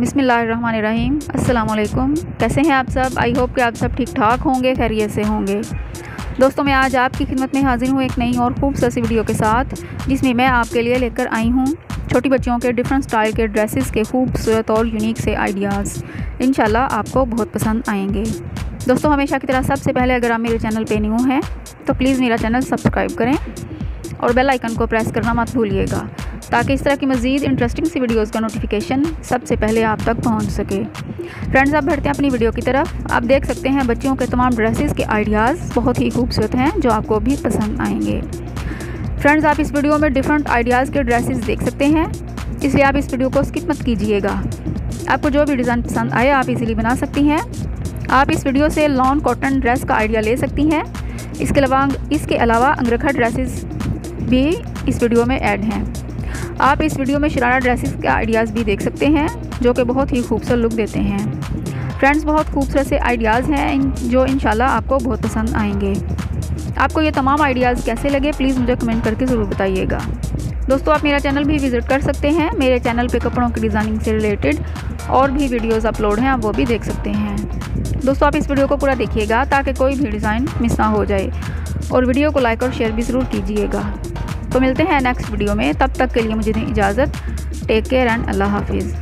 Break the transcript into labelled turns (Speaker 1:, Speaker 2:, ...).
Speaker 1: बिसमीम अस्सलाम कैसे हैं आप सब? आई होप कि आप सब ठीक ठाक होंगे, खैरियत से होंगे। दोस्तों, मैं आज आपकी खिदमत में हाजिर हूँ एक नई और खूबसूरत वीडियो के साथ, जिसमें मैं आपके लिए लेकर आई हूँ छोटी बच्चियों के डिफरेंट स्टाइल के ड्रेसेस के खूबसूरत और यूनिक से आइडियाज़ इन आपको बहुत पसंद आएँगे। दोस्तों, हमेशा की तरह सबसे पहले अगर आप मेरे चैनल पे न्यू हैं तो प्लीज़ मेरा चैनल सब्सक्राइब करें और बेल आइकन को प्रेस करना मत भूलिएगा। ताकि इस तरह की मज़ीद इंटरेस्टिंग सी वीडियोज़ का नोटिफिकेशन सबसे पहले आप तक पहुँच सके। फ्रेंड्स आप बढ़ते हैं अपनी वीडियो की तरफ़। आप देख सकते हैं बच्चियों के तमाम ड्रेसेस के आइडियाज़ बहुत ही खूबसूरत हैं, जो आपको भी पसंद आएँगे। फ्रेंड्स आप इस वीडियो में डिफरेंट आइडियाज़ के ड्रेसेस देख सकते हैं। इसलिए आप इस वीडियो को स्किप मत कीजिएगा। आपको जो भी डिज़ाइन पसंद आए, आप इजीली बना सकती हैं। आप इस वीडियो से लॉन कॉटन ड्रेस का आइडिया ले सकती हैं। इसके अलावा इसके अलावा अंगरखा ड्रेसेस भी इस वीडियो में ऐड हैं। आप इस वीडियो में शरारा ड्रेसेस के आइडियाज़ भी देख सकते हैं, जो कि बहुत ही खूबसूरत लुक देते हैं। फ्रेंड्स, बहुत खूबसूरत से आइडियाज़ हैं जो इन आपको बहुत पसंद आएँगे। आपको ये तमाम आइडियाज़ कैसे लगे, प्लीज़ मुझे कमेंट करके ज़रूर बताइएगा। दोस्तों, आप मेरा चैनल भी विज़िट कर सकते हैं। मेरे चैनल पे कपड़ों की डिज़ाइनिंग से रिलेटेड और भी वीडियोस अपलोड हैं, आप वो भी देख सकते हैं। दोस्तों, आप इस वीडियो को पूरा देखिएगा, ताकि कोई भी डिज़ाइन मिस ना हो जाए। और वीडियो को लाइक और शेयर भी ज़रूर कीजिएगा। तो मिलते हैं नेक्स्ट वीडियो में। तब तक के लिए मुझे इजाज़त। टेक केयर एंड अल्लाह हाफिज़